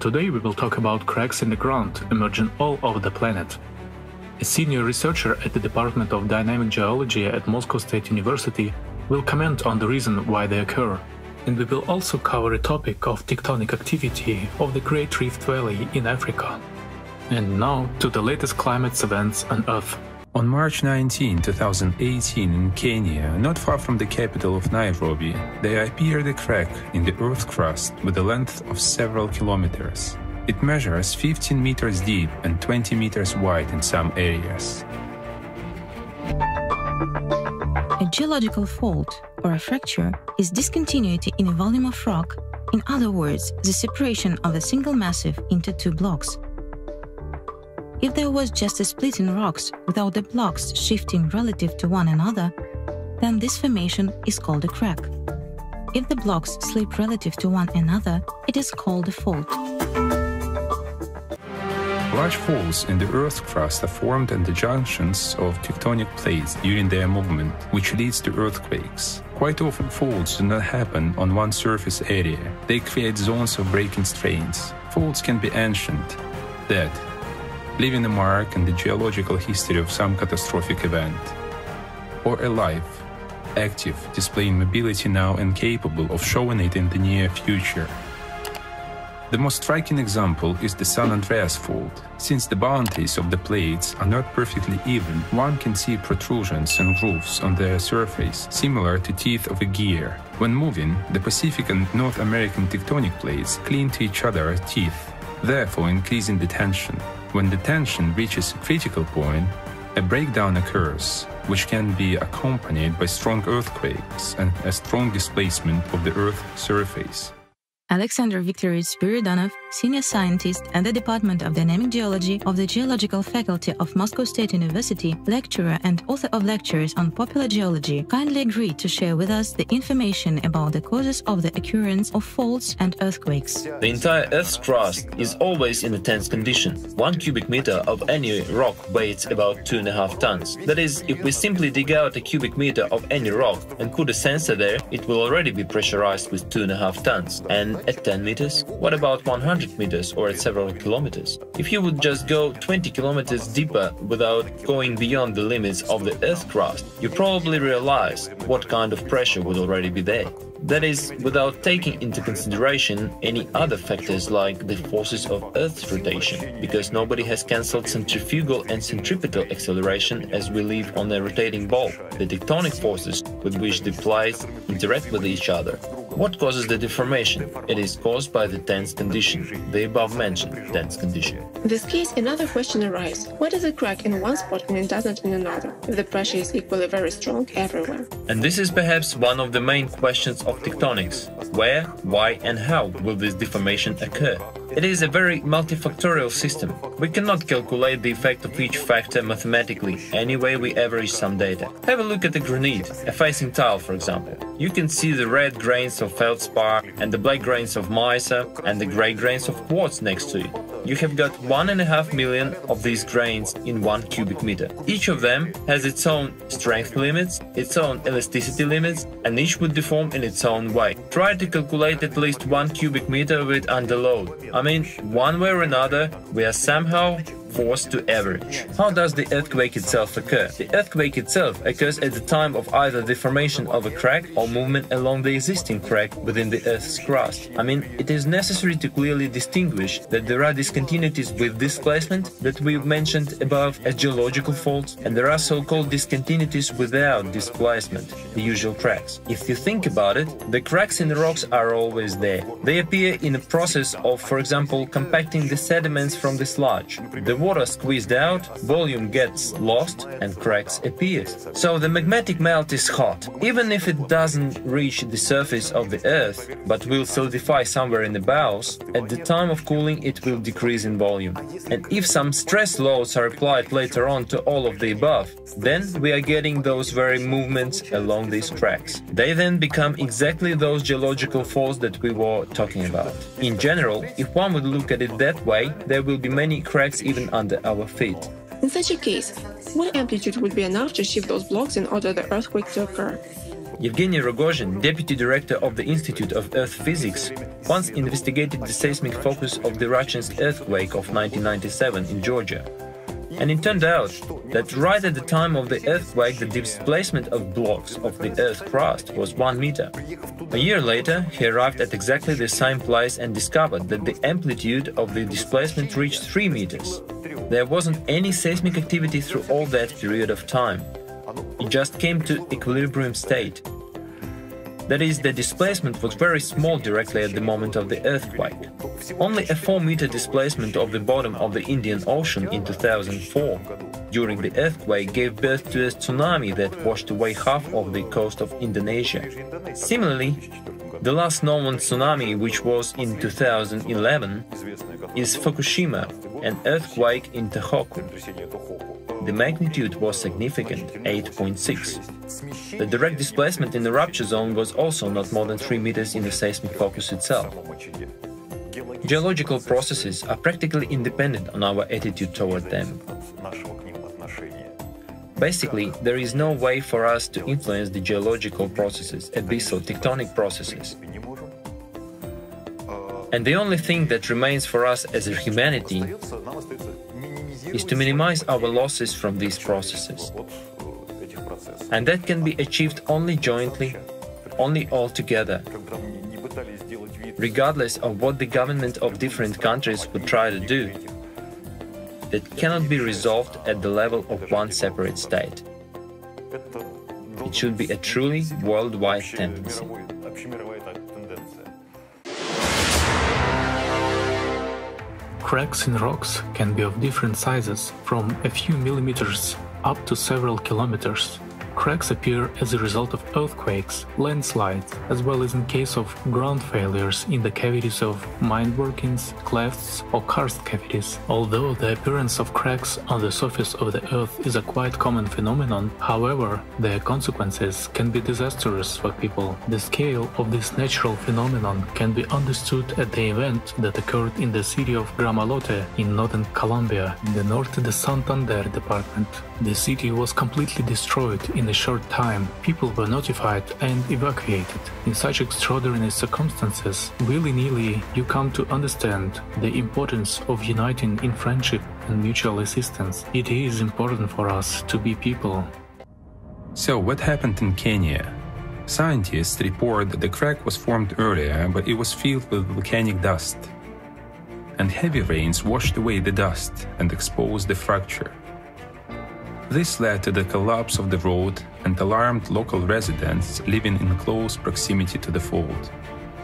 Today we will talk about cracks in the ground emerging all over the planet. A senior researcher at the Department of Dynamic Geology at Moscow State University will comment on the reason why they occur. And we will also cover a topic of tectonic activity of the Great Rift Valley in Africa. And now to the latest climate events on Earth. On March 19, 2018, in Kenya, not far from the capital of Nairobi, there appeared a crack in the Earth's crust with a length of several kilometers. It measures 15 meters deep and 20 meters wide in some areas. A geological fault, or a fracture, is discontinuity in a volume of rock, in other words, the separation of a single massive into two blocks. If there was just a split in rocks without the blocks shifting relative to one another, then this formation is called a crack. If the blocks slip relative to one another, it is called a fault. Large faults in the Earth's crust are formed at the junctions of tectonic plates during their movement, which leads to earthquakes. Quite often, faults do not happen on one surface area. They create zones of breaking strains. Faults can be ancient, dead, leaving a mark in the geological history of some catastrophic event, or alive, active, displaying mobility now and capable of showing it in the near future. The most striking example is the San Andreas Fault. Since the boundaries of the plates are not perfectly even, one can see protrusions and grooves on their surface, similar to teeth of a gear. When moving, the Pacific and North American tectonic plates cling to each other as teeth, therefore increasing the tension. When the tension reaches a critical point, a breakdown occurs, which can be accompanied by strong earthquakes and a strong displacement of the Earth's surface. Alexander Viktorovich Spiridonov, senior scientist at the Department of Dynamic Geology of the Geological Faculty of Moscow State University, lecturer and author of lectures on popular geology, kindly agreed to share with us the information about the causes of the occurrence of faults and earthquakes. The entire Earth's crust is always in a tense condition. One cubic meter of any rock weighs about 2.5 tons. That is, if we simply dig out a cubic meter of any rock and put a sensor there, it will already be pressurized with 2.5 tons. And at 10 meters? What about 100 meters or at several kilometers? If you would just go 20 kilometers deeper without going beyond the limits of the Earth crust, you probably realize what kind of pressure would already be there. That is, without taking into consideration any other factors like the forces of Earth's rotation, because nobody has cancelled centrifugal and centripetal acceleration as we live on a rotating ball, the tectonic forces with which the plates interact with each other. What causes the deformation? It is caused by the tense condition, the above mentioned tense condition. In this case, another question arises. Why does it crack in one spot and it doesn't in another, if the pressure is equally very strong everywhere? And this is perhaps one of the main questions of tectonics. Where, why and how will this deformation occur? It is a very multifactorial system. We cannot calculate the effect of each factor mathematically any way we average some data. Have a look at the granite, a facing tile for example. You can see the red grains of feldspar and the black grains of mica and the grey grains of quartz next to it. You have got 1.5 million of these grains in 1 cubic meter. Each of them has its own strength limits, its own elasticity limits, and each would deform in its own way. Try to calculate at least 1 cubic meter with under load. I mean, one way or another, we are somehow forced to average. How does the earthquake itself occur? The earthquake itself occurs at the time of either the formation of a crack or movement along the existing crack within the Earth's crust. I mean, it is necessary to clearly distinguish that there are discontinuities with displacement that we mentioned above as geological faults, and there are so-called discontinuities without displacement, the usual cracks. If you think about it, the cracks in the rocks are always there. They appear in the process of, for example, compacting the sediments from the sludge. The water squeezed out, volume gets lost, and cracks appear. So the magmatic melt is hot. Even if it doesn't reach the surface of the Earth, but will solidify somewhere in the bowels, at the time of cooling it will decrease in volume. And if some stress loads are applied later on to all of the above, then we are getting those very movements along these tracks. They then become exactly those geological faults that we were talking about. In general, if one would look at it that way, there will be many cracks even under our feet. In such a case, what amplitude would be enough to shift those blocks in order the earthquake to occur? Yevgeny Rogozhin, deputy director of the Institute of Earth Physics, once investigated the seismic focus of the Rachinsk earthquake of 1997 in Georgia. And it turned out that right at the time of the earthquake, the displacement of blocks of the Earth's crust was 1 meter. A year later, he arrived at exactly the same place and discovered that the amplitude of the displacement reached 3 meters. There wasn't any seismic activity through all that period of time. It just came to equilibrium state. That is, the displacement was very small directly at the moment of the earthquake. Only a 4 meter displacement of the bottom of the Indian Ocean in 2004 during the earthquake gave birth to a tsunami that washed away half of the coast of Indonesia. Similarly, the last known tsunami, which was in 2011, is Fukushima, an earthquake in Tohoku. The magnitude was significant, 8.6. The direct displacement in the rupture zone was also not more than 3 meters in the seismic focus itself. Geological processes are practically independent on our attitude toward them. Basically, there is no way for us to influence the geological processes, abyssal tectonic processes. And the only thing that remains for us as a humanity is to minimize our losses from these processes. And that can be achieved only jointly, only all together, regardless of what the government of different countries would try to do. That cannot be resolved at the level of one separate state. It should be a truly worldwide tendency. Cracks in rocks can be of different sizes, from a few millimeters up to several kilometers. Cracks appear as a result of earthquakes, landslides, as well as in case of ground failures in the cavities of mine workings, clefts, or karst cavities. Although the appearance of cracks on the surface of the earth is a quite common phenomenon, however, their consequences can be disastrous for people. The scale of this natural phenomenon can be understood at the event that occurred in the city of Gramalote in northern Colombia, in the north of the Santander department. The city was completely destroyed in a short time. People were notified and evacuated. In such extraordinary circumstances, willy-nilly you come to understand the importance of uniting in friendship and mutual assistance. It is important for us to be people. So, what happened in Kenya? Scientists report that the crack was formed earlier, but it was filled with volcanic dust. And heavy rains washed away the dust and exposed the fracture. This led to the collapse of the road and alarmed local residents living in close proximity to the fault.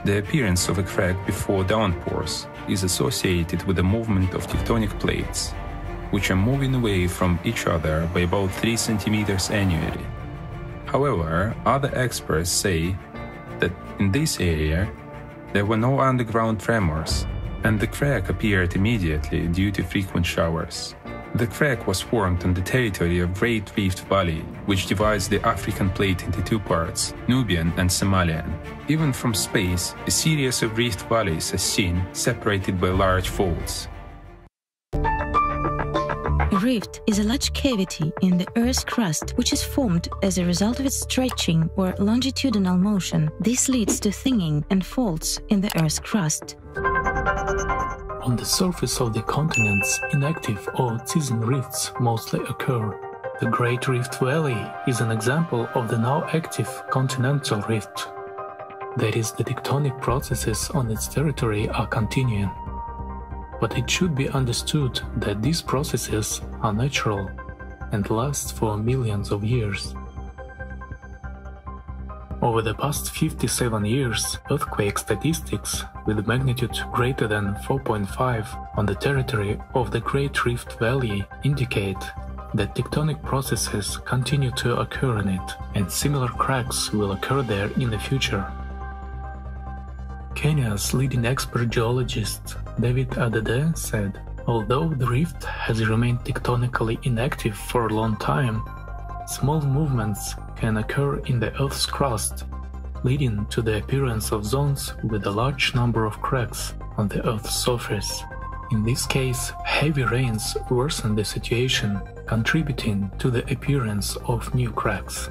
The appearance of a crack before downpours is associated with the movement of tectonic plates, which are moving away from each other by about 3 centimeters annually. However, other experts say that in this area there were no underground tremors, and the crack appeared immediately due to frequent showers. The crack was formed on the territory of Great Rift Valley, which divides the African plate into two parts, Nubian and Somalian. Even from space, a series of rift valleys is seen, separated by large faults. A rift is a large cavity in the Earth's crust which is formed as a result of its stretching or longitudinal motion. This leads to thinning and faults in the Earth's crust. On the surface of the continents, inactive or season rifts mostly occur. The Great Rift Valley is an example of the now active continental rift. That is, the tectonic processes on its territory are continuing but it should be understood that these processes are natural and last for millions of years. Over the past 57 years, earthquake statistics with magnitude greater than 4.5 on the territory of the Great Rift Valley indicate that tectonic processes continue to occur in it, and similar cracks will occur there in the future. Kenya's leading expert geologist David Adede said, although the rift has remained tectonically inactive for a long time, small movements can occur in the Earth's crust, leading to the appearance of zones with a large number of cracks on the Earth's surface. In this case, heavy rains worsen the situation, contributing to the appearance of new cracks.